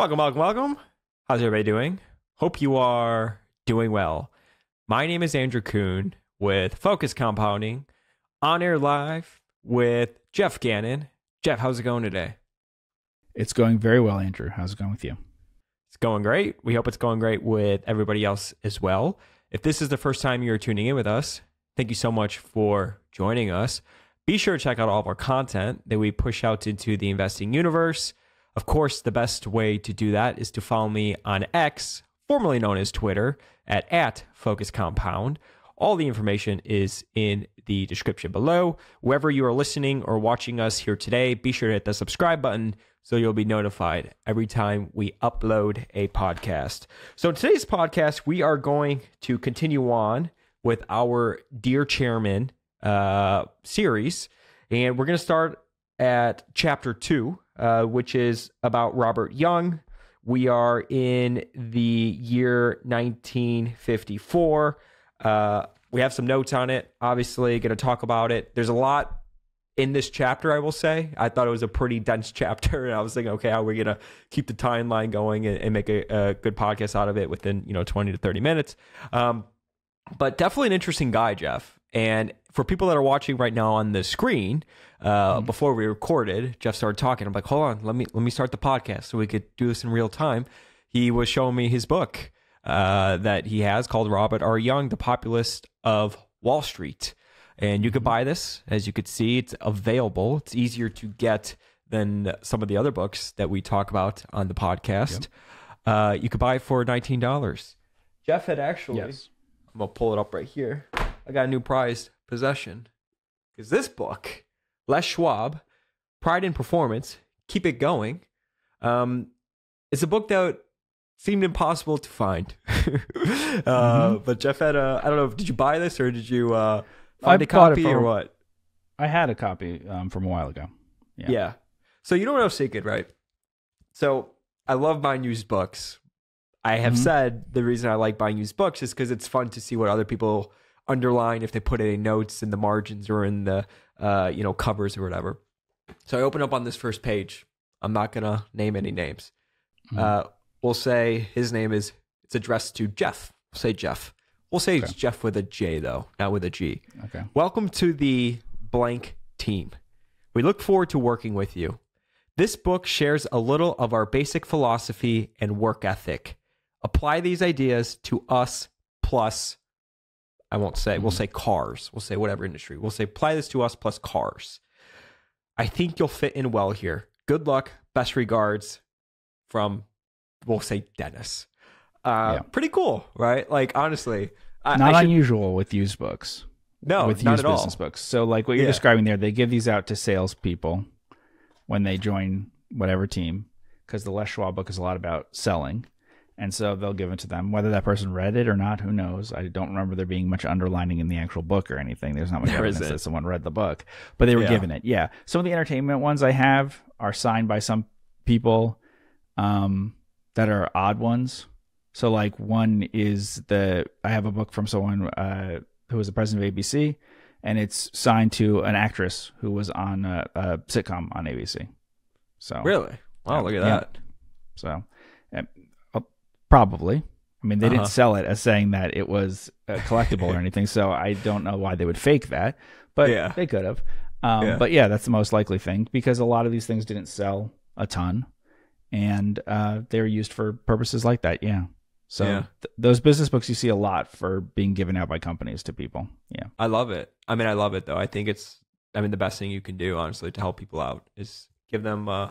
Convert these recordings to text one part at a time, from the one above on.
Welcome, welcome, welcome. How's everybody doing? Hope you are doing well. My name is Andrew Kuhn with Focused Compounding on air live with Geoff Gannon. Geoff, how's it going today? It's going very well, Andrew. How's it going with you? It's going great. We hope it's going great with everybody else as well. If this is the first time you're tuning in with us, thank you so much for joining us. Be sure to check out all of our content that we push out into the investing universe. Of course, the best way to do that is to follow me on X, formerly known as Twitter, at, at Focus Compound. All the information is in the description below. Wherever you are listening or watching us here today, be sure to hit the subscribe button so you'll be notified every time we upload a podcast. So, in today's podcast, we are going to continue on with our Dear Chairman uh, series, and we're going to start at chapter two, uh, which is about Robert Young. We are in the year 1954. Uh, we have some notes on it. Obviously, going to talk about it. There's a lot in this chapter, I will say. I thought it was a pretty dense chapter, and I was thinking, okay, how are we gonna keep the timeline going and, and make a, a, good podcast out of it within you know 20 to 30 minutes? Um, but definitely an interesting guy, Geoff. And for people that are watching right now on the screen, uh, mm-hmm. before we recorded, Geoff started talking. I'm like, hold on, let me let me start the podcast so we could do this in real time. He was showing me his book uh, that he has called Robert R. Young, The Populist of Wall Street. And you could buy this. As you could see, it's available. It's easier to get than some of the other books that we talk about on the podcast. Yep. Uh, you could buy it for $19. Geoff had actually, yes. I'm going to pull it up right here. I got a new prized possession. Because this book, Les Schwab, Pride in Performance, Keep It Going, um, it's a book that seemed impossible to find. uh, mm-hmm. But Geoff had a, I don't know, did you buy this or did you uh, find I a copy or what? I had a copy um, from a while ago. Yeah. yeah. So you know I was thinking, right? So I love buying used books. I have mm-hmm. said the reason I like buying used books is because it's fun to see what other people underline if they put any notes in the margins or in the uh, you know covers or whatever. So I open up on this first page. I'm not gonna name any names. Mm-hmm. Uh, we'll say his name is it's addressed to Jeff. We'll say Jeff. We'll say okay. it's Jeff with a J though, not with a G. Okay. Welcome to the blank team. We look forward to working with you. This book shares a little of our basic philosophy and work ethic. Apply these ideas to us plus I won't say, mm-hmm. we'll say cars. We'll say whatever industry. We'll say apply this to us plus cars. I think you'll fit in well here. Good luck. Best regards from we'll say Dennis. Uh, yeah. Pretty cool, right? Like honestly, I, not I should... unusual with used books. No, with used business all. books. So like what you're yeah. describing there, they give these out to salespeople when they join whatever team, because the Les Schwab book is a lot about selling. And so they'll give it to them. Whether that person read it or not, who knows? I don't remember there being much underlining in the actual book or anything. There's not much there evidence that someone read the book, but they were yeah. given it. Yeah. Some of the entertainment ones I have are signed by some people. Um, that are odd ones. So like one is the I have a book from someone uh, who was the president of ABC, and it's signed to an actress who was on a, a sitcom on ABC. So really, wow, look at yeah. that. So uh, probably. I mean, they uh-huh. didn't sell it as saying that it was a collectible or anything, so I don't know why they would fake that, but yeah. they could have. Um, yeah. But yeah, that's the most likely thing because a lot of these things didn't sell a ton and uh, they're used for purposes like that. Yeah. So yeah. Th- those business books you see a lot for being given out by companies to people. Yeah. I love it. I mean, I love it though. I think it's, I mean, the best thing you can do, honestly, to help people out is give them uh,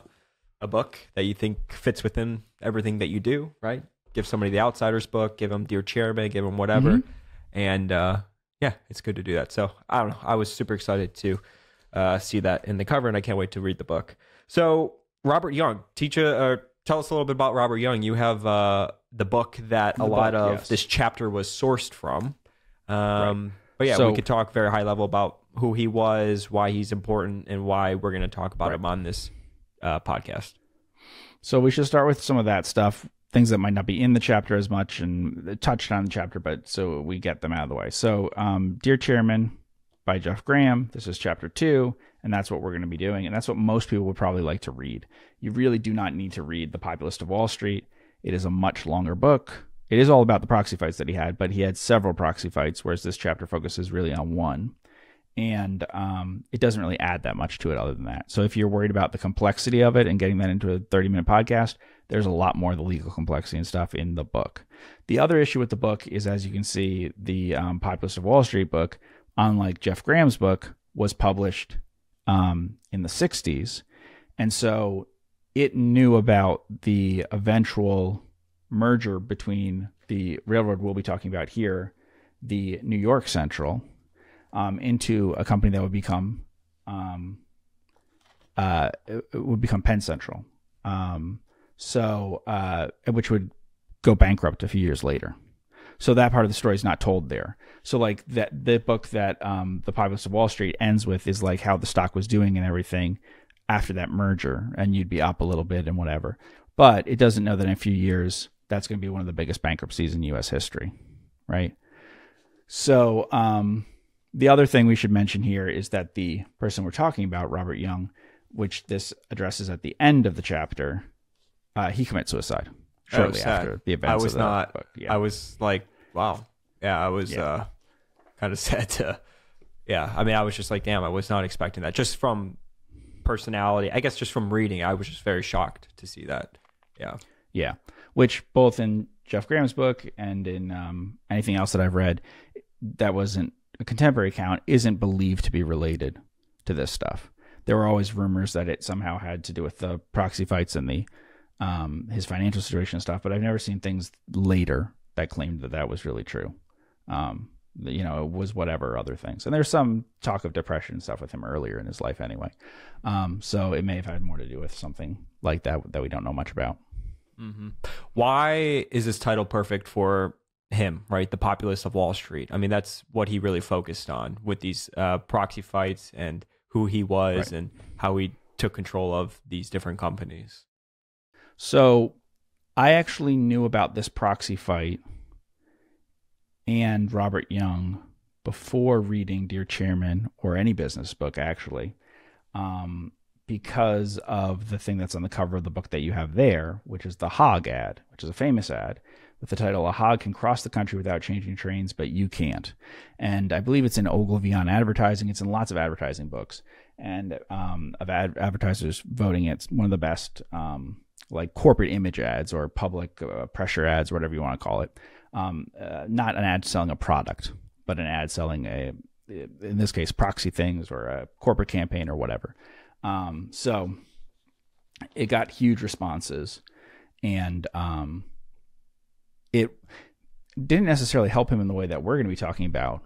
a book that you think fits within everything that you do, right? Give somebody the Outsiders book, give them Dear Chairman, give them whatever. Mm-hmm. And uh, yeah, it's good to do that. So I don't know. I was super excited to uh, see that in the cover and I can't wait to read the book. So Robert Young, teach a, uh, tell us a little bit about Robert Young. You have uh, the book that the a lot of yes. this chapter was sourced from. Um, right. But yeah, so, we could talk very high level about who he was, why he's important, and why we're going to talk about right. him on this uh, podcast. So we should start with some of that stuff, things that might not be in the chapter as much and touched on the chapter, but so we get them out of the way. So, um, dear Chairman, by Jeff Gramm. This is chapter two, and that's what we're going to be doing. And that's what most people would probably like to read. You really do not need to read The Populist of Wall Street. It is a much longer book. It is all about the proxy fights that he had, but he had several proxy fights, whereas this chapter focuses really on one. And um, it doesn't really add that much to it other than that. So if you're worried about the complexity of it and getting that into a 30 minute podcast, there's a lot more of the legal complexity and stuff in the book. The other issue with the book is, as you can see, the um, Populist of Wall Street book, unlike Jeff Gramm's book, was published um, in the 60s. And so it knew about the eventual merger between the railroad we'll be talking about here, the New York Central, um, into a company that would become um, uh, would become Penn Central. Um, so uh, which would go bankrupt a few years later. So that part of the story is not told there. So like that the book that um, the Populist of Wall Street ends with is like how the stock was doing and everything after that merger, and you'd be up a little bit and whatever. But it doesn't know that in a few years that's going to be one of the biggest bankruptcies in U.S. history, right? So um, the other thing we should mention here is that the person we're talking about, Robert Young, which this addresses at the end of the chapter, uh, he commits suicide shortly after the events. I was not. book. Yeah. I was like, wow. Yeah, I was Yeah. uh, kind of sad to. Yeah, I mean, I was just like, damn, I was not expecting that. Just from personality, I guess, just from reading, I was just very shocked to see that. Yeah. Yeah, which both in Jeff Gramm's book and in um, anything else that I've read, that wasn't a contemporary account, isn't believed to be related to this stuff. There were always rumors that it somehow had to do with the proxy fights and the um, his financial situation and stuff, but I've never seen things later that claimed that that was really true. Um, you know, it was whatever other things, and there's some talk of depression and stuff with him earlier in his life, anyway. Um, so it may have had more to do with something like that that we don't know much about. Mm-hmm. Why is this title perfect for him, right? The populist of Wall Street. I mean, that's what he really focused on with these uh, proxy fights and who he was Right. and how he took control of these different companies. So I actually knew about this proxy fight and Robert Young before reading Dear Chairman or any business book, actually, um, because of the thing that's on the cover of the book that you have there, which is the Hog ad, which is a famous ad with the title A Hog Can Cross the Country Without Changing Trains, But You Can't. And I believe it's in Ogilvy on advertising. It's in lots of advertising books and um, of ad- advertisers voting it's one of the best um, like corporate image ads or public uh, pressure ads, whatever you want to call it. Um, uh, not an ad selling a product, but an ad selling a, in this case, proxy things or a corporate campaign or whatever. Um, so it got huge responses, and um, it didn't necessarily help him in the way that we're going to be talking about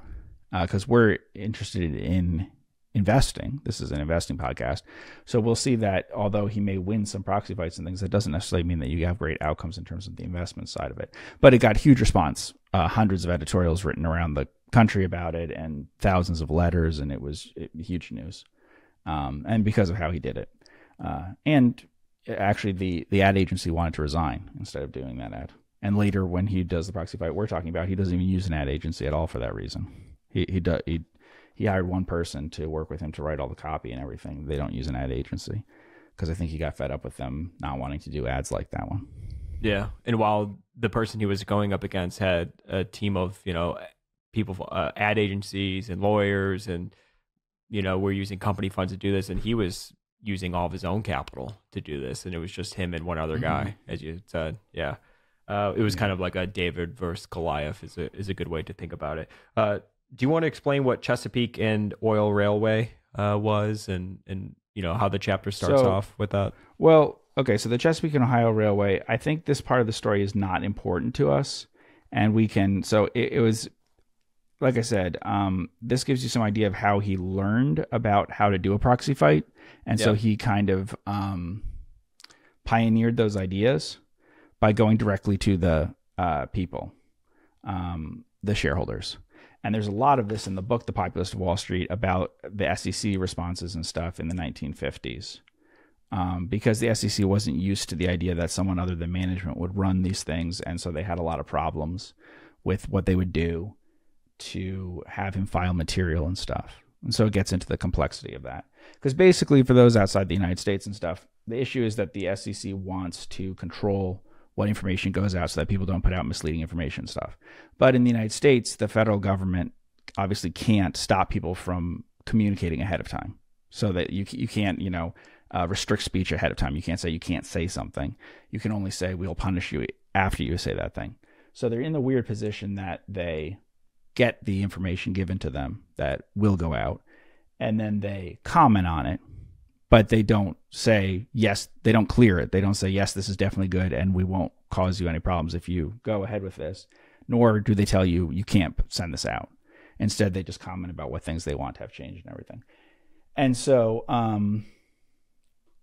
because we're interested in investing. This is an investing podcast. So we'll see that although he may win some proxy fights and things, that doesn't necessarily mean that you have great outcomes in terms of the investment side of it. But it got huge response, uh, hundreds of editorials written around the country about it, and thousands of letters, and it was it, huge news. Um, and because of how he did it, uh, and actually the the ad agency wanted to resign instead of doing that ad. And later, when he does the proxy fight we're talking about, he doesn't even use an ad agency at all for that reason. He he does he he hired one person to work with him to write all the copy and everything. They don't use an ad agency because I think he got fed up with them not wanting to do ads like that one. Yeah, and while the person he was going up against had a team of you know people, uh, ad agencies and lawyers, and you know we're using company funds to do this, and he was using all of his own capital to do this, and it was just him and one other guy, as you said. Yeah, uh, it was kind of like a David versus Goliath is a is a good way to think about it. Uh, do you want to explain what Chesapeake and Ohio Railway uh, was, and and you know how the chapter starts So- off with that? Well, okay, so the Chesapeake and Ohio Railway, I think this part of the story is not important to us. And we can, so it, it was, like I said, um, this gives you some idea of how he learned about how to do a proxy fight. And so he kind of um, pioneered those ideas by going directly to the uh, people, um, the shareholders. And there's a lot of this in the book, The Populist of Wall Street, about the SEC responses and stuff in the 1950s um, because the SEC wasn't used to the idea that someone other than management would run these things, and so they had a lot of problems with what they would do to have him file material and stuff. And so it gets into the complexity of that. Because basically, for those outside the United States and stuff, the issue is that the SEC wants to control what information goes out so that people don't put out misleading information stuff. But in the United States, the federal government obviously can't stop people from communicating ahead of time. So that you you can't, you know, uh, restrict speech ahead of time. You can't say you can't say something. You can only say we'll punish you after you say that thing. So they're in the weird position that they get the information given to them that will go out and then they comment on it but they don't say yes they don't clear it they don't say yes this is definitely good and we won't cause you any problems if you go ahead with this nor do they tell you you can't send this out instead they just comment about what things they want to have changed and everything and so um,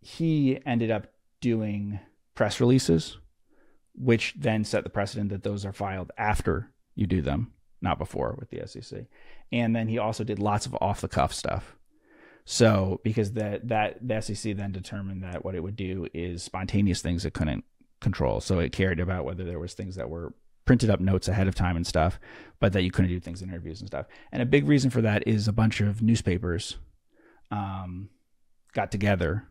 he ended up doing press releases which then set the precedent that those are filed after you do them not before with the SEC. And then he also did lots of off the cuff stuff. So because that that the SEC then determined that what it would do is spontaneous things it couldn't control. So it cared about whether there was things that were printed up notes ahead of time and stuff, but that you couldn't do things in interviews and stuff. And a big reason for that is a bunch of newspapers um, got together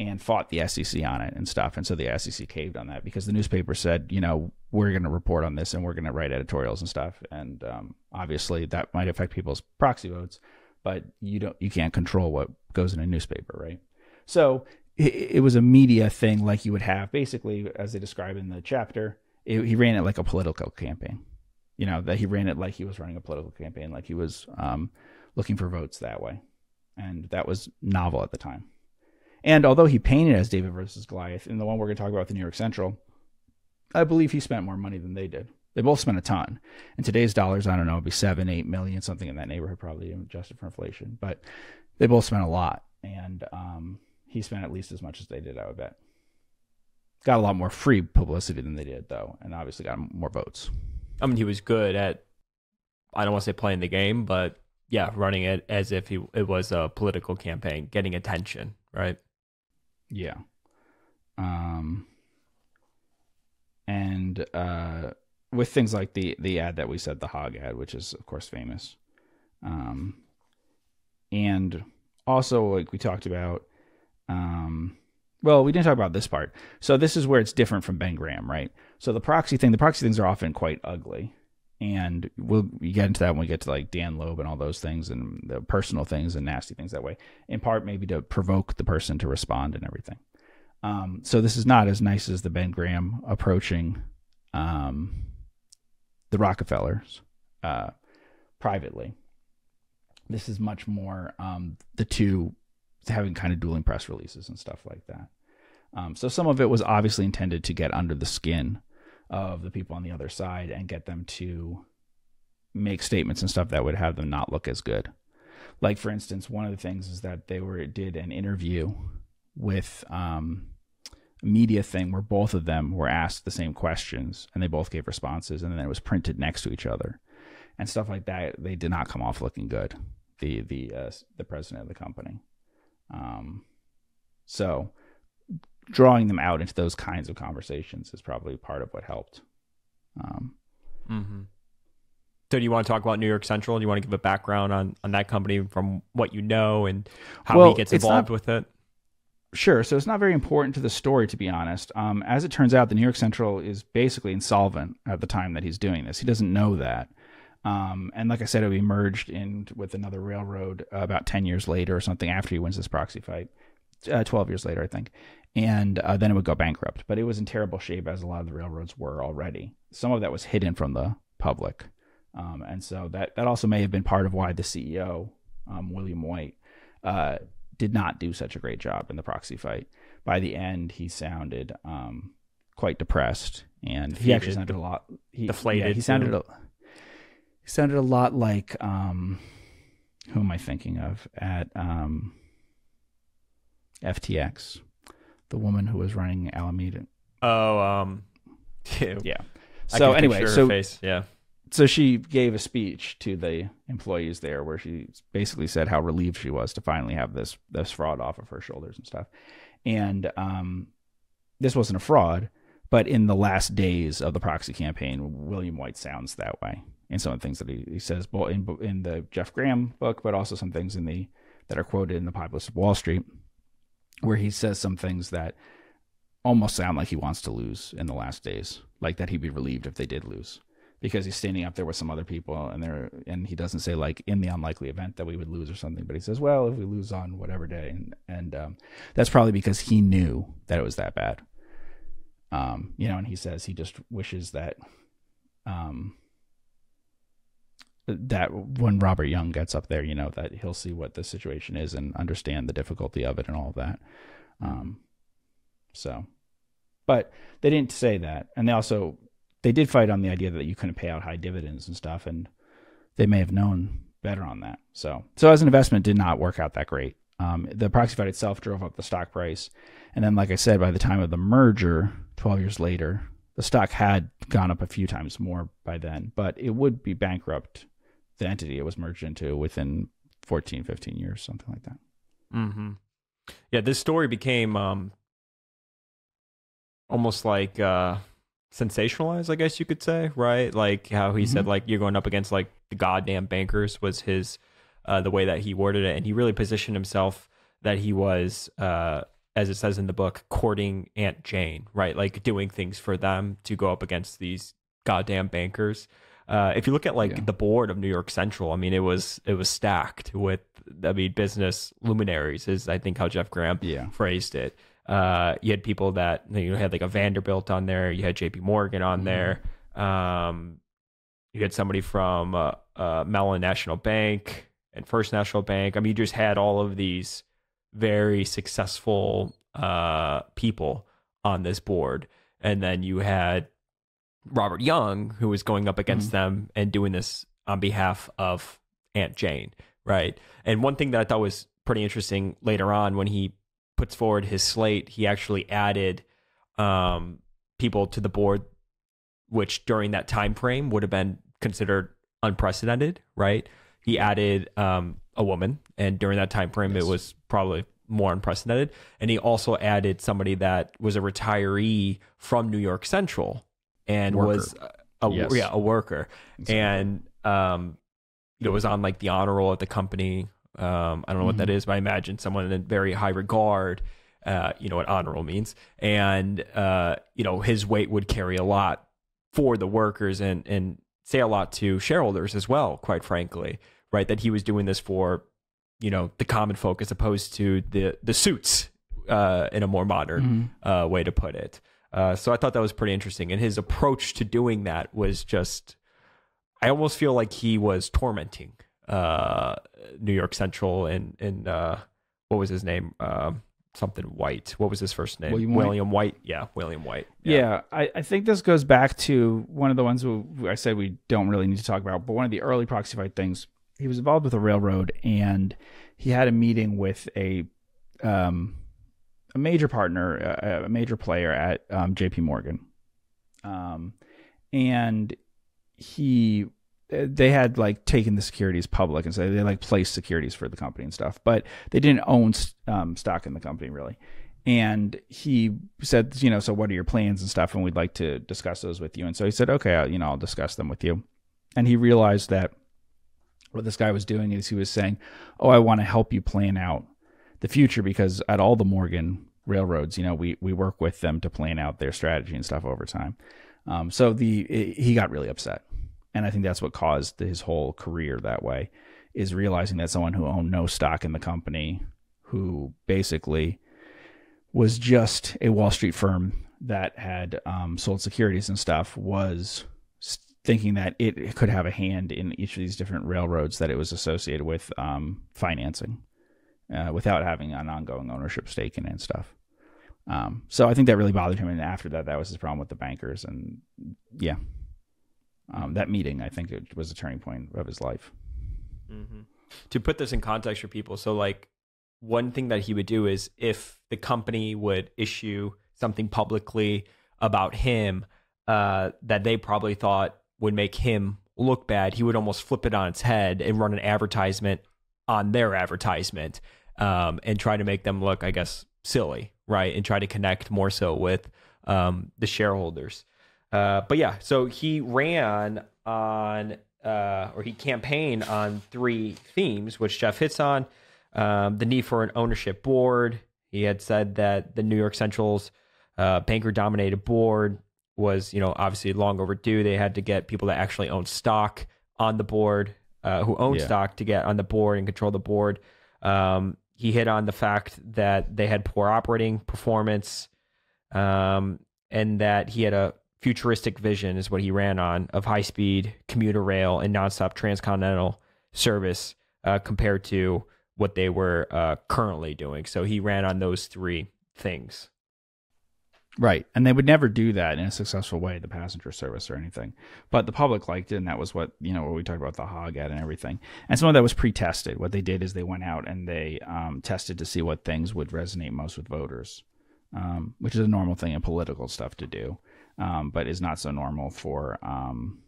and fought the SEC on it and stuff. And so the SEC caved on that because the newspaper said, you know, we're going to report on this and we're going to write editorials and stuff. And um, obviously that might affect people's proxy votes, but you don't, you can't control what goes in a newspaper, right? So it, it was a media thing like you would have basically, as they describe in the chapter. It, he ran it like a political campaign. You know that he ran it like he was running a political campaign, like he was um, looking for votes that way, and that was novel at the time. And although he painted as David versus Goliath, in the one we're going to talk about, the New York Central, I believe he spent more money than they did. They both spent a ton. In today's dollars, I don't know, it'd be seven, eight million, something in that neighborhood, probably adjusted for inflation. But they both spent a lot, and um, he spent at least as much as they did, I would bet. Got a lot more free publicity than they did, though, and obviously got more votes. I mean, he was good at, I don't want to say playing the game, but yeah, running it as if he, it was a political campaign, getting attention, right? Yeah. Um, and uh, with things like the the ad that we said, the hog ad, which is of course famous, um, and also like we talked about, um, well, we didn't talk about this part. So this is where it's different from Ben Graham, right? So the proxy thing, the proxy things are often quite ugly, and we'll we get into that when we get to like Dan Loeb and all those things and the personal things and nasty things that way. In part, maybe to provoke the person to respond and everything. Um, so this is not as nice as the Ben Graham approaching um, the Rockefellers uh, privately. This is much more um, the two having kind of dueling press releases and stuff like that. Um, so some of it was obviously intended to get under the skin of the people on the other side and get them to make statements and stuff that would have them not look as good. Like for instance, one of the things is that they were did an interview with um, media thing where both of them were asked the same questions and they both gave responses and then it was printed next to each other and stuff like that. They did not come off looking good. The the uh, the president of the company. Um, so drawing them out into those kinds of conversations is probably part of what helped. Um, mm-hmm. So, do you want to talk about New York Central? Do you want to give a background on on that company from what you know and how well, he gets involved not, with it? Sure. So it's not very important to the story, to be honest. Um, as it turns out, the New York Central is basically insolvent at the time that he's doing this. He doesn't know that. Um, and like I said, it would be merged in with another railroad about 10 years later or something after he wins this proxy fight. Uh, 12 years later, I think. And uh, then it would go bankrupt. But it was in terrible shape, as a lot of the railroads were already. Some of that was hidden from the public. Um, and so that, that also may have been part of why the CEO, um, William White, uh, did not do such a great job in the proxy fight. By the end, he sounded um, quite depressed, and Defeated, he actually sounded a lot he, deflated. Yeah, he sounded a, he sounded a lot like um, who am I thinking of at um, FTX, the woman who was running Alameda. Oh, um, yeah. So anyway, so yeah so she gave a speech to the employees there where she basically said how relieved she was to finally have this this fraud off of her shoulders and stuff. And um, this wasn't a fraud, but in the last days of the proxy campaign, William White sounds that way. in some of the things that he, he says, both in in the Jeff Gramm book, but also some things in the that are quoted in the Populist of Wall Street, where he says some things that almost sound like he wants to lose in the last days, like that he'd be relieved if they did lose, because he's standing up there with some other people, and there and he doesn't say like in the unlikely event that we would lose or something, but he says, well, if we lose on whatever day, and and um, that's probably because he knew that it was that bad. Um, you know, and he says he just wishes that, um, that when Robert Young gets up there, you know, that he'll see what the situation is and understand the difficulty of it and all of that. Um, so, but they didn't say that, and they also they did fight on the idea that you couldn't pay out high dividends and stuff, and they may have known better on that. So, so as an investment, did not work out that great. Um, the proxy fight itself drove up the stock price, and then, like I said, by the time of the merger, twelve years later, the stock had gone up a few times more by then, but it would be bankrupt the entity it was merged into within 14, 15 years, something like that. Mm-hmm. Yeah, this story became um, almost like uh, sensationalized, I guess you could say, right? Like how he said, Mhm. like you're going up against like the goddamn bankers was his uh, the way that he worded it, and he really positioned himself that he was, uh, as it says in the book, courting Aunt Jane, right? Like doing things for them to go up against these goddamn bankers. Uh, if you look at like Yeah. the board of New York Central, I mean, it was it was stacked with, I mean, business luminaries is I think how Jeff Gramm Yeah. phrased it. Uh, you had people that you had like a Vanderbilt on there. You had J.P. Morgan on there. Um, you had somebody from uh, uh, Mellon National Bank and First National Bank. I mean, you just had all of these very successful uh, people on this board, and then you had Robert Young, who was going up against them and doing this on behalf of Aunt Jane, right? And one thing that I thought was pretty interesting later on when he puts forward his slate, he actually added um, people to the board, which during that time frame would have been considered unprecedented, right? He added um, a woman, and during that time frame, Yes. it was probably more unprecedented. And he also added somebody that was a retiree from New York Central and Worker. was a, a- Yes. yeah a worker, Exactly. and um, you know was on like the honor roll at the company. Um, I don't know what that Mhm. is, but I imagine someone in very high regard. Uh, you know what honor roll means, and uh, you know his weight would carry a lot for the workers and and say a lot to shareholders as well. Quite frankly, right? That he was doing this for you know the common folk as opposed to the the suits uh, in a more modern Mhm. uh, way to put it. Uh, so I thought that was pretty interesting, and his approach to doing that was just. I almost feel like he was tormenting uh, New York Central and and uh, what was his name? Um something White. What was his first name? William White? William White. Yeah, William White. Yeah, I, I think this goes back to one of the ones who I said we don't really need to talk about, but one of the early proxy fight things. He was involved with a railroad, and he had a meeting with a um, a major partner, a, a major player at um, J.P. Morgan, um, and he they had like taken the securities public and so they like placed securities for the company and stuff, but they didn't own um, stock in the company really and he said, you know, so what are your plans and stuff, and we'd like to discuss those with you. And so he said, okay, I'll, you know, I'll discuss them with you. And he realized that what this guy was doing is he was saying, oh, I want to help you plan out the future because at all the Morgan railroads, you know, we we work with them to plan out their strategy and stuff over time. Um, so the he got really upset, and I think that's what caused his whole career that way, is realizing that someone who owned no stock in the company, who basically was just a Wall Street firm that had um, sold securities and stuff was thinking that it could have a hand in each of these different railroads that it was associated with um, financing uh, without having an ongoing ownership stake in it and stuff. Um, so I think that really bothered him. And after that, that was his problem with the bankers. And yeah, um, that meeting, I think it was a turning point of his life. hmm To put this in context for people, so like one thing that he would do is if the company would issue something publicly about him uh, that they probably thought would make him look bad, he would almost flip it on its head and run an advertisement on their advertisement um, and try to make them look, I guess, silly, right? And try to connect more so with um, the shareholders. Uh, but yeah, so he ran on uh, or he campaigned on three themes, which Jeff hits on um, the need for an ownership board. He had said that the New York Central's uh, banker dominated board was, you know, obviously long overdue. They had to get people that actually own stock on the board, uh, who own Yeah. stock to get on the board and control the board. Um, he hit on the fact that they had poor operating performance um, and that he had a futuristic vision, is what he ran on, of high speed commuter rail and nonstop transcontinental service uh, compared to what they were uh, currently doing. So he ran on those three things. Right. And they would never do that in a successful way, the passenger service or anything. But the public liked it, and that was what, you know, what we talked about the hog ad and everything. And some of that was pre tested. What they did is they went out and they um, tested to see what things would resonate most with voters, um, which is a normal thing in political stuff to do, um, but is not so normal for um,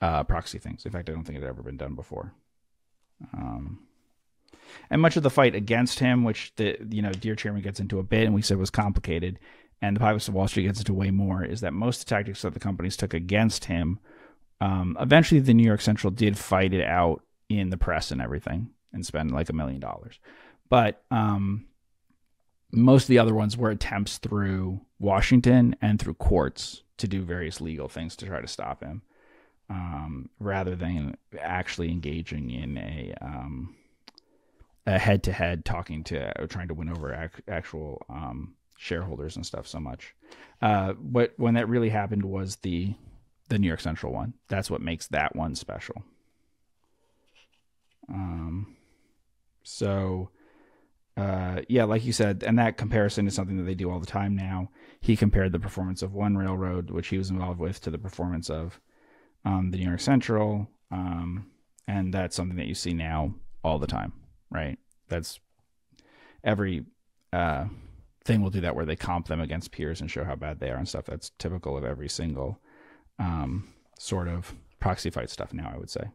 uh, proxy things. In fact, I don't think it had ever been done before. Um, and much of the fight against him, which the you know dear chairman gets into a bit, and we said was complicated, and the Pirates of Wall Street gets into way more, is that most of the tactics that the companies took against him, um, eventually the New York Central did fight it out in the press and everything, and spend like a million dollars, but um, most of the other ones were attempts through Washington and through courts to do various legal things to try to stop him, um, rather than actually engaging in a um, a head to head talking to uh, trying to win over ac- actual um, shareholders and stuff so much. Uh, what when that really happened was the the New York Central one. That's what makes that one special. Um, so uh, yeah, like you said, and that comparison is something that they do all the time now. He compared the performance of one railroad, which he was involved with, to the performance of um, the New York Central, um, and that's something that you see now all the time right? That's every uh, thing will do that where they comp them against peers and show how bad they are and stuff. That's typical of every single um, sort of proxy fight stuff now, I would say.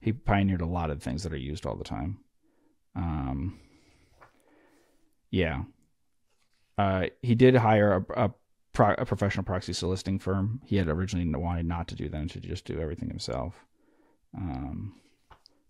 He pioneered a lot of things that are used all the time. Um, yeah. Uh, he did hire a, a, pro, a professional proxy soliciting firm. He had originally wanted not to do that and to just do everything himself. Um,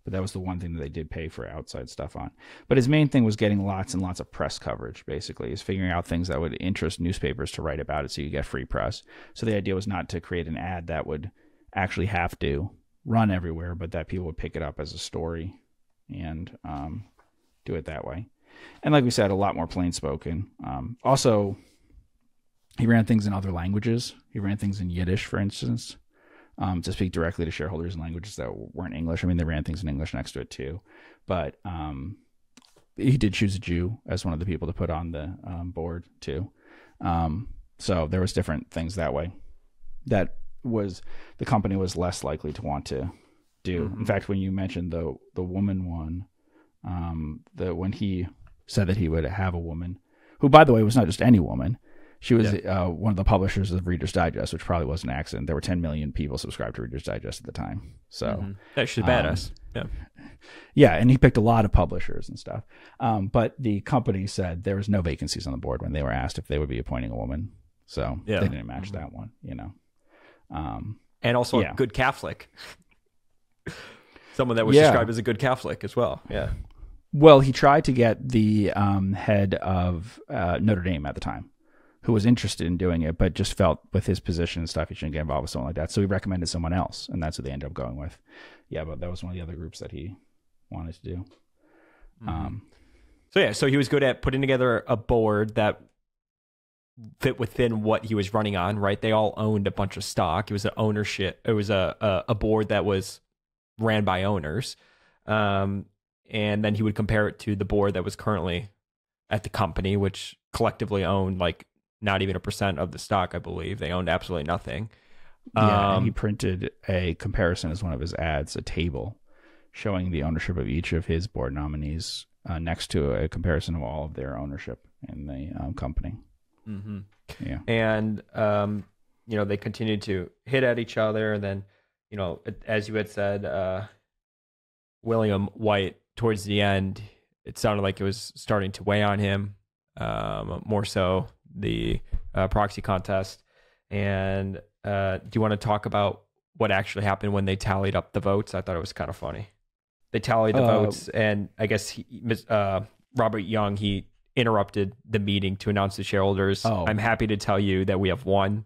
but that was the one thing that they did pay for outside stuff on. But his main thing was getting lots and lots of press coverage, basically, is figuring out things that would interest newspapers to write about it so you get free press. So the idea was not to create an ad that would actually have to run everywhere, but that people would pick it up as a story and um, do it that way. And like we said, a lot more plain spoken. Um, also, he ran things in other languages. He ran things in Yiddish, for instance um, to speak directly to shareholders in languages that weren't English. I mean, they ran things in English next to it too, but um, he did choose a Jew as one of the people to put on the um, board too. Um, so there was different things that way. That was the company was less likely to want to do. Mhm. In fact, when you mentioned the the woman one, um, the when he said that he would have a woman, who by the way was not just any woman. She was uh, one of the publishers of Reader's Digest, which probably was an accident. There were 10 million people subscribed to Reader's Digest at the time. So, Mhm. That should um, badass. yeah. yeah, and he picked a lot of publishers and stuff. Um, but the company said there was no vacancies on the board when they were asked if they would be appointing a woman. So Yeah. they didn't match Mhm. that one, you know. Um, And also Yeah. a good Catholic. Someone that was Yeah. described as a good Catholic as well. Yeah. Well, he tried to get the um, head of uh, Notre Dame at the time, who was interested in doing it, but just felt with his position and stuff, he shouldn't get involved with something like that. So he recommended someone else, and that's who they ended up going with. Yeah, but that was one of the other groups that he wanted to do. Um, So yeah, so he was good at putting together a board that fit within what he was running on, right? They all owned a bunch of stock. It was an ownership. It was a a, a board that was ran by owners, um, and then he would compare it to the board that was currently at the company, which collectively owned like not even a percent of the stock. I believe they owned absolutely nothing. Yeah, and Um, he printed a comparison as one of his ads, a table showing the ownership of each of his board nominees uh, next to a comparison of all of their ownership in the um, company. Mm-hmm. Yeah. and um, you know they continued to hit at each other and then you know as you had said uh, william white towards the end it sounded like it was starting to weigh on him um, more so the uh, proxy contest and uh, do you want to talk about what actually happened when they tallied up the votes. I thought it was kind of funny. They tallied the Uh, votes, and I guess he, uh, Robert Young he interrupted the meeting to announce to shareholders, Oh. "I'm happy to tell you that we have won."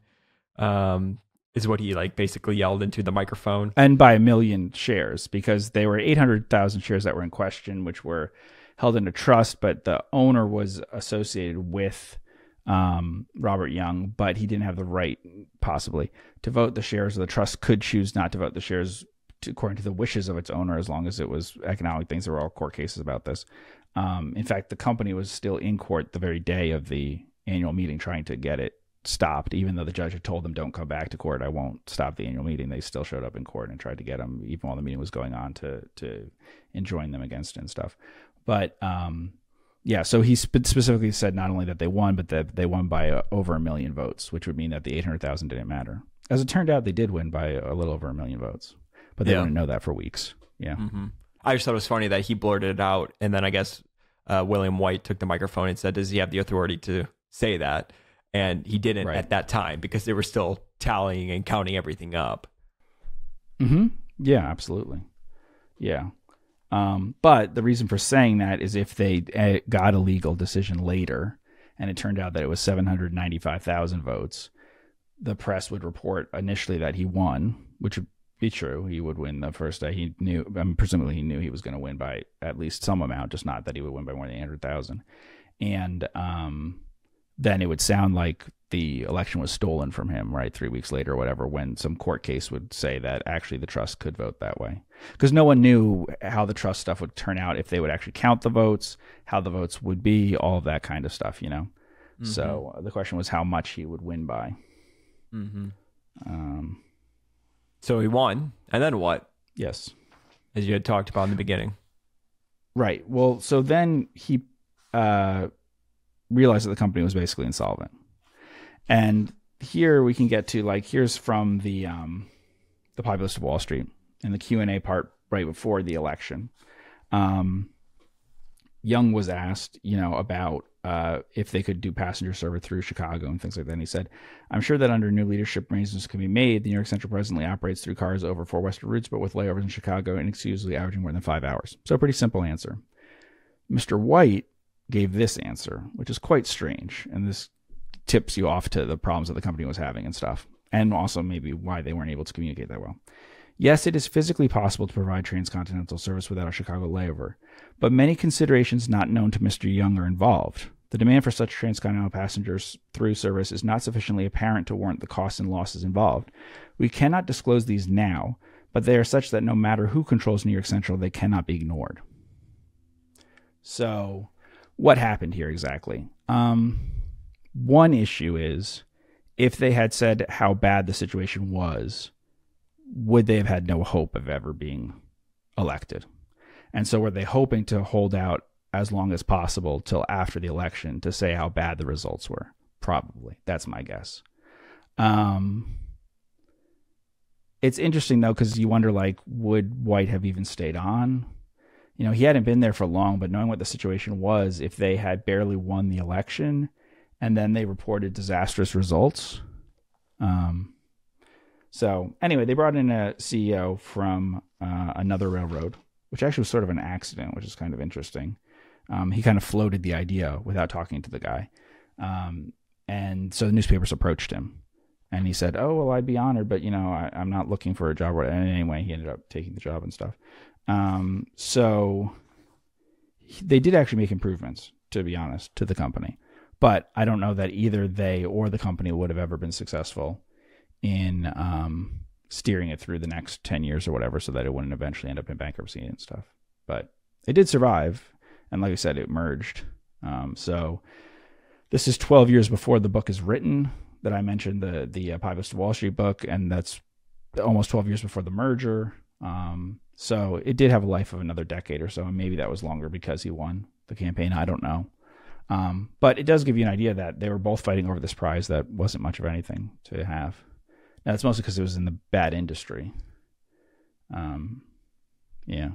Um, is what he like basically yelled into the microphone. and by a million shares because they were 800,000 shares that were in question, which were held in a trust, but the owner was associated with um, Robert Young, but he didn't have the right, possibly, to vote the shares. The trust could choose not to vote the shares to, according to the wishes of its owner, as long as it was economic things. There were all court cases about this. Um, in fact, the company was still in court the very day of the annual meeting trying to get it stopped, even though the judge had told them, "Don't come back to court. I won't stop the annual meeting." They still showed up in court and tried to get them, even while the meeting was going on, to to enjoin them against it and stuff. But um, yeah, so he spe- specifically said not only that they won, but that they won by uh, over a million votes, which would mean that the eight hundred thousand didn't matter. As it turned out, they did win by a little over a million votes, but they Yeah. wouldn't know that for weeks. Yeah. hmm I just thought it was funny that he blurted it out, and then I guess uh, William White took the microphone and said, "Does he have the authority to say that?" And he didn't Right. at that time because they were still tallying and counting everything up. hmm Yeah, absolutely. Yeah. Um, but the reason for saying that is if they uh, got a legal decision later and it turned out that it was 795,000 votes, the press would report initially that he won, which would be true. He would win the first day. He knew, I mean, presumably he knew he was going to win by at least some amount, just not that he would win by more than 800,000. And um, then it would sound like the election was stolen from him, right? Three weeks later or whatever, when some court case would say that actually the trust could vote that way. Because no one knew how the trust stuff would turn out, if they would actually count the votes, how the votes would be, all of that kind of stuff, you know? So uh, the question was how much he would win by. Mm-hmm. Um, So he won, and then what? yes. As you had talked about in the beginning. Right. Well, so then he uh, realized that the company was basically insolvent, and here we can get to like here's from the um, the populist of Wall Street in the Q and A part right before the election. Um, Young was asked, you know, about uh, if they could do passenger service through Chicago and things like that. And he said, "I'm sure that under new leadership, arrangements can be made. The New York Central presently operates through cars over four western routes, but with layovers in Chicago, and inexcusably averaging more than five hours. So, pretty simple answer." Mr. White gave this answer, which is quite strange, and this tips you off to the problems that the company was having and stuff, and also maybe why they weren't able to communicate that well. Yes, it is physically possible to provide transcontinental service without a Chicago layover, but many considerations not known to Mr. Young are involved. The demand for such transcontinental passengers through service is not sufficiently apparent to warrant the costs and losses involved. We cannot disclose these now, but they are such that no matter who controls New York Central, they cannot be ignored. So, what happened here exactly? Um, one issue is if they had said how bad the situation was, would they have had no hope of ever being elected? And so, were they hoping to hold out as long as possible till after the election to say how bad the results were? Probably. That's my guess. Um, it's interesting though because you wonder like, would White have even stayed on? You know, he hadn't been there for long, but knowing what the situation was, if they had barely won the election and then they reported disastrous results. Um, so anyway, they brought in a CEO from uh, another railroad, which actually was sort of an accident, which is kind of interesting. Um, he kind of floated the idea without talking to the guy. Um, and so the newspapers approached him and he said, "Oh, well, I'd be honored, but you know, I, I'm not looking for a job." And anyway, he ended up taking the job and stuff. Um, so they did actually make improvements, to be honest, to the company. But I don't know that either they or the company would have ever been successful in um, steering it through the next 10 years or whatever so that it wouldn't eventually end up in bankruptcy and stuff. But it did survive. And like I said, it merged. Um, so this is 12 years before the book is written that I mentioned, the, the uh, Populist of Wall Street book. And that's almost 12 years before the merger. Um, so it did have a life of another decade or so, and maybe that was longer because he won the campaign. I don't know. Um, but it does give you an idea that they were both fighting over this prize that wasn't much of anything to have. Now it's mostly because it was in the bad industry. Um, yeah.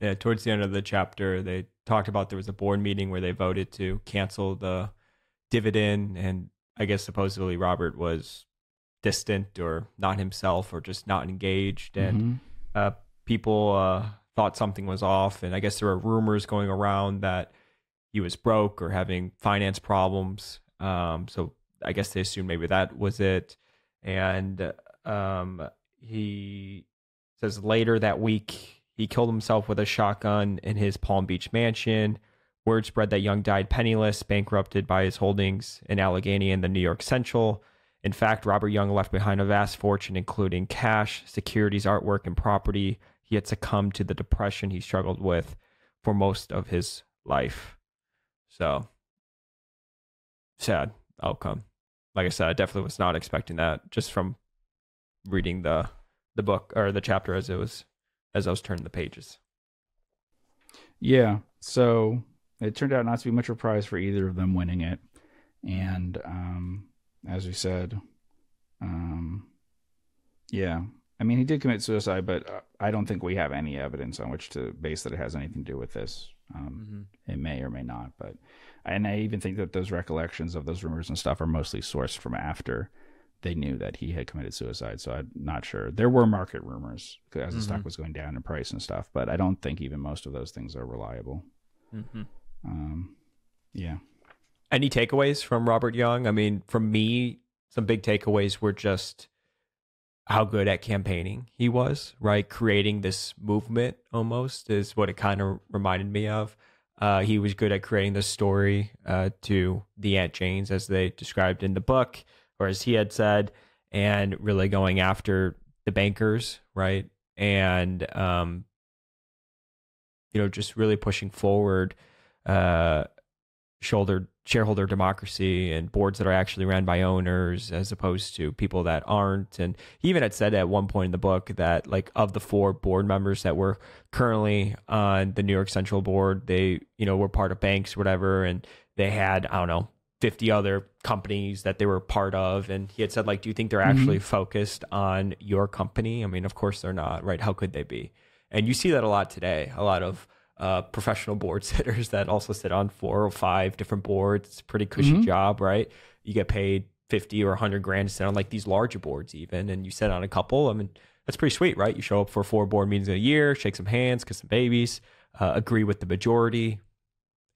Yeah, towards the end of the chapter, they talked about there was a board meeting where they voted to cancel the dividend, and I guess supposedly Robert was distant or not himself or just not engaged. And Mm-hmm. Uh, people uh, thought something was off. And I guess there were rumors going around that he was broke or having finance problems. Um, so I guess they assumed maybe that was it. And um, he says later that week he killed himself with a shotgun in his Palm Beach mansion. Word spread that Young died penniless, bankrupted by his holdings in Allegheny and the New York Central. In fact, Robert Young left behind a vast fortune, including cash, securities, artwork, and property. He had succumbed to the depression he struggled with for most of his life. So, sad outcome. Like I said, I definitely was not expecting that just from reading the the book or the chapter as it was as I was turning the pages. Yeah. So it turned out not to be much of a prize for either of them winning it. And um, as we said, um, yeah. I mean, he did commit suicide, but uh, I don't think we have any evidence on which to base that it has anything to do with this. Um, It may or may not, but and I even think that those recollections of those rumors and stuff are mostly sourced from after they knew that he had committed suicide. So I'm not sure. There were market rumors as the stock Mhm. was going down in price and stuff, but I don't think even most of those things are reliable. Mm-hmm. Um, yeah. Any takeaways from Robert Young? I mean, from me, some big takeaways were just how good at campaigning he was, right? Creating this movement almost is what it kind of reminded me of. Uh, he was good at creating the story uh, to the Aunt Janes, as they described in the book, or as he had said, and really going after the bankers, right? And, um, you know, just really pushing forward uh, shareholder democracy and boards that are actually ran by owners as opposed to people that aren't. And he even had said at one point in the book that like of the four board members that were currently on the New York Central board, they, you know, were part of banks, whatever, and they had, I don't know, 50 other companies that they were part of. And he had said, like, do you think they're mm-hmm. actually focused on your company? I mean, of course they're not, right? How could they be? And you see that a lot today. A lot of uh, professional board sitters that also sit on four or five different boards. It's a pretty cushy Mhm. job, right? You get paid 50 or 100 grand to sit on like these larger boards, even, and you sit on a couple. I mean, that's pretty sweet, right? You show up for four board meetings a year, shake some hands, kiss some babies, uh, agree with the majority,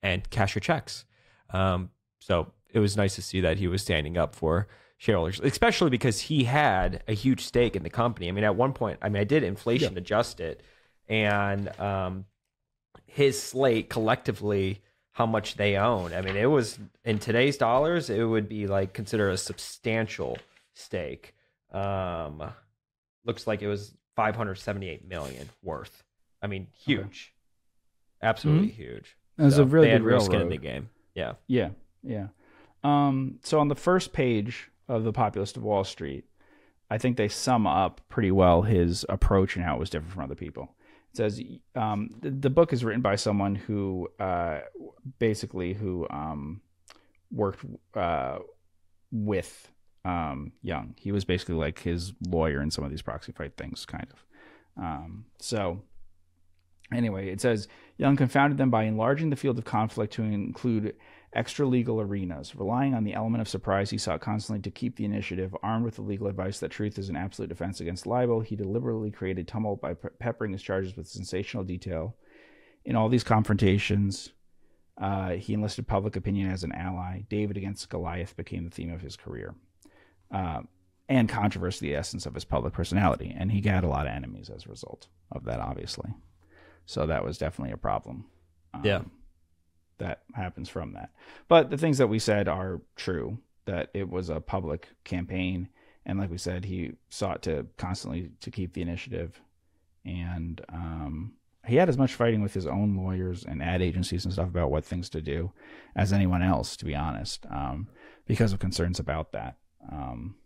and cash your checks. Um, so it was nice to see that he was standing up for shareholders, especially because he had a huge stake in the company. I mean, at one point, I mean, I did inflation adjust it, and um, his slate collectively, how much they own. I mean, it was in today's dollars, it would be like consider a substantial stake. Um, looks like it was 578 million worth. I mean, huge, absolutely huge. It was So a really they real skin in the game. Yeah. Yeah, yeah. Um, so on the first page of the Populist of Wall Street, I think they sum up pretty well his approach and how it was different from other people. Says um, the, the book is written by someone who uh, basically who um, worked uh, with um, Young. He was basically like his lawyer in some of these proxy fight things, kind of. Um, so anyway, it says Young confounded them by enlarging the field of conflict to include extra legal arenas. Relying on the element of surprise, he sought constantly to keep the initiative. Armed with the legal advice that truth is an absolute defense against libel, he deliberately created tumult by pe- peppering his charges with sensational detail. In all these confrontations, uh, he enlisted public opinion as an ally. David against Goliath became the theme of his career. Uh, and controversy, the essence of his public personality. And he got a lot of enemies as a result of that, obviously. So that was definitely a problem. Um, Yeah. That happens from that. But the things that we said are true that it was a public campaign. And like we said, he sought to constantly to keep the initiative. And um, he had as much fighting with his own lawyers and ad agencies and stuff about what things to do as anyone else, to be honest, um, because of concerns about that. Um,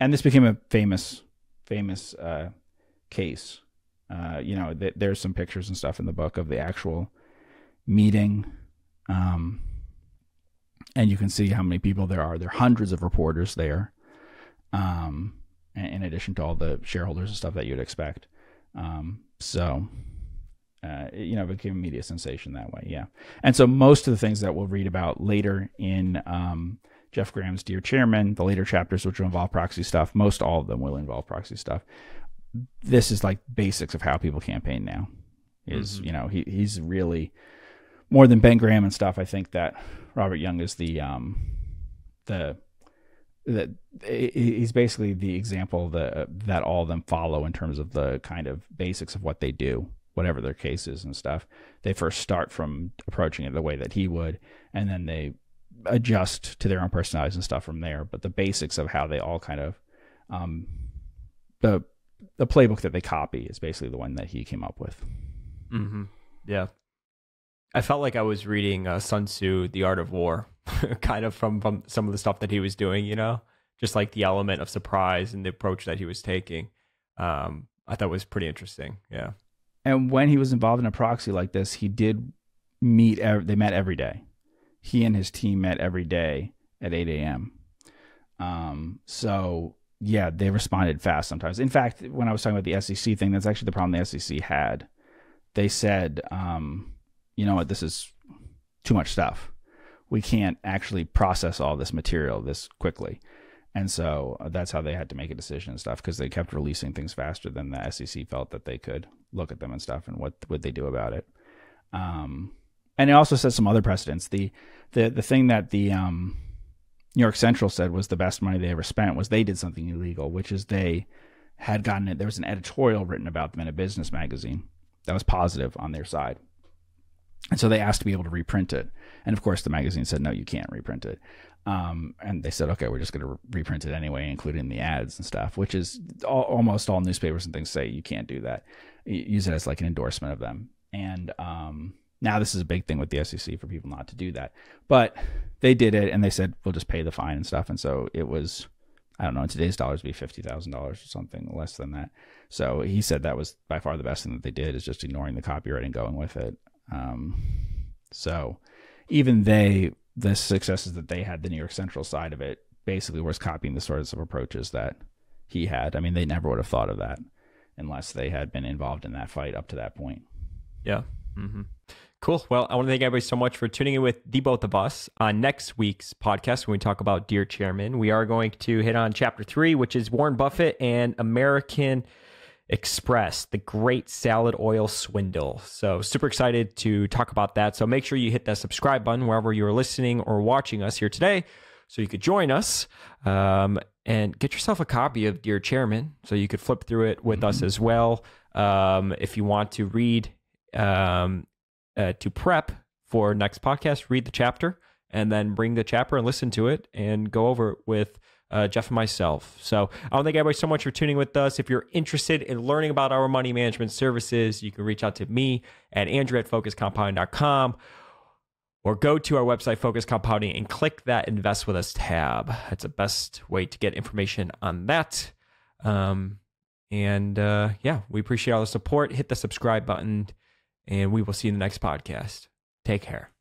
and this became a famous, famous uh, case. Uh, you know, th- there's some pictures and stuff in the book of the actual meeting, um, and you can see how many people there are. There are hundreds of reporters there, um, in addition to all the shareholders and stuff that you'd expect. Um, so, uh, it, you know, it became a media sensation that way. Yeah. And so most of the things that we'll read about later in um, Jeff Gramm's Dear Chairman, the later chapters which will involve proxy stuff, most all of them will involve proxy stuff. This is like basics of how people campaign now. Is Mhm. you know he he's really more than Ben Graham and stuff. I think that Robert Young is the um the that he's basically the example that that all of them follow in terms of the kind of basics of what they do, whatever their case is and stuff. They first start from approaching it the way that he would, and then they adjust to their own personalities and stuff from there. But the basics of how they all kind of um, the the playbook that they copy is basically the one that he came up with. Mm-hmm. Yeah. I felt like I was reading uh, Sun Tzu, The Art of War, kind of from, from some of the stuff that he was doing, you know, just like the element of surprise and the approach that he was taking. Um, I thought was pretty interesting. Yeah. And when he was involved in a proxy like this, he did meet. They met every day. He and his team met every day at 8 a.m. Um, so yeah, they responded fast sometimes. In fact, when I was talking about the SEC thing, that's actually the problem the SEC had. They said, um, you know what, this is too much stuff. We can't actually process all this material this quickly. And so uh, that's how they had to make a decision and stuff because they kept releasing things faster than the SEC felt that they could look at them and stuff and what would they do about it. Um, and it also says some other precedents. The the the thing that the um, New York Central said was the best money they ever spent was they did something illegal, which is they had gotten it. There was an editorial written about them in a business magazine that was positive on their side. And so they asked to be able to reprint it. And of course, the magazine said, no, you can't reprint it. Um, and they said, okay, we're just going to re- reprint it anyway, including the ads and stuff, which is all, almost all newspapers and things say you can't do that. Use it as like an endorsement of them. And um, now this is a big thing with the SEC for people not to do that. But they did it and they said, we'll just pay the fine and stuff. And so it was, I don't know, in today's dollars, be $50,000 or something less than that. So he said that was by far the best thing that they did is just ignoring the copyright and going with it. Um, so even they, the successes that they had, the New York Central side of it, basically was copying the sorts of approaches that he had. I mean, they never would have thought of that unless they had been involved in that fight up to that point. Yeah. Mm-hmm. Cool. Well, I want to thank everybody so much for tuning in with the both of us on next week's podcast when we talk about Dear Chairman. We are going to hit on chapter three, which is Warren Buffett and American Express, the great salad oil swindle. So, super excited to talk about that. So, make sure you hit that subscribe button wherever you're listening or watching us here today so you could join us um, and get yourself a copy of Dear Chairman so you could flip through it with us as well. Um, if you want to read, um, uh, to prep for next podcast, read the chapter and then bring the chapter and listen to it and go over it with uh, Jeff and myself. So I want to thank everybody so much for tuning with us. If you're interested in learning about our money management services, you can reach out to me at Andrew at focusedcompounding.com or go to our website, Focused Compounding, and click that Invest with Us tab. That's the best way to get information on that. Um, and uh, yeah, we appreciate all the support. Hit the subscribe button, and we will see you in the next podcast. Take care.